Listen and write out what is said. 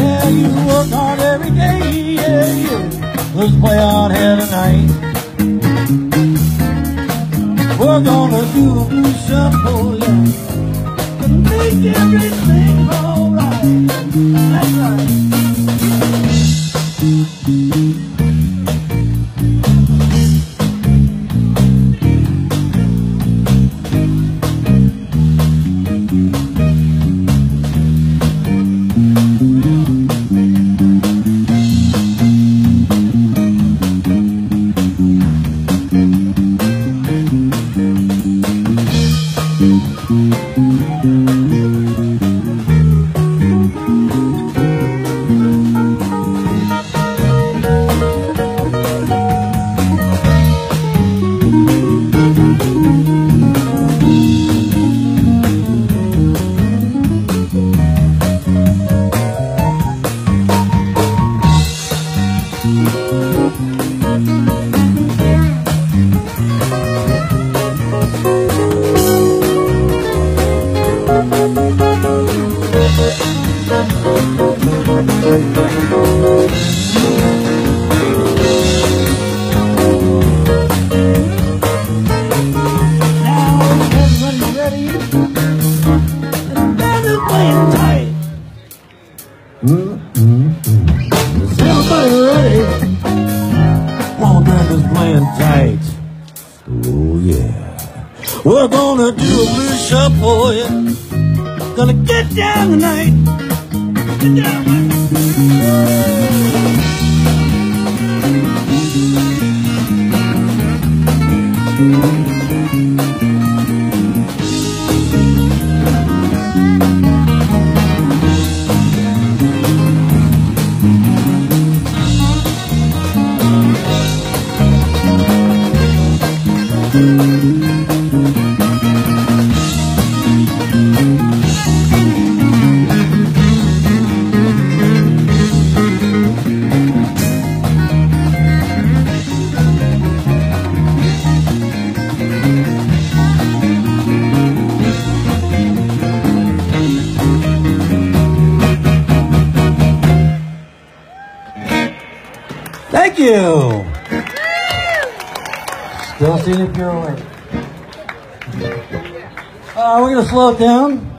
Yeah, you work hard every day. Yeah, yeah. Let's play on here tonight. We're gonna do a Now We're gonna do a blues shuffle, yeah. Gonna get down tonight. Get down. Thank you. Still seeing if you're awake. Uh, we're gonna slow it down.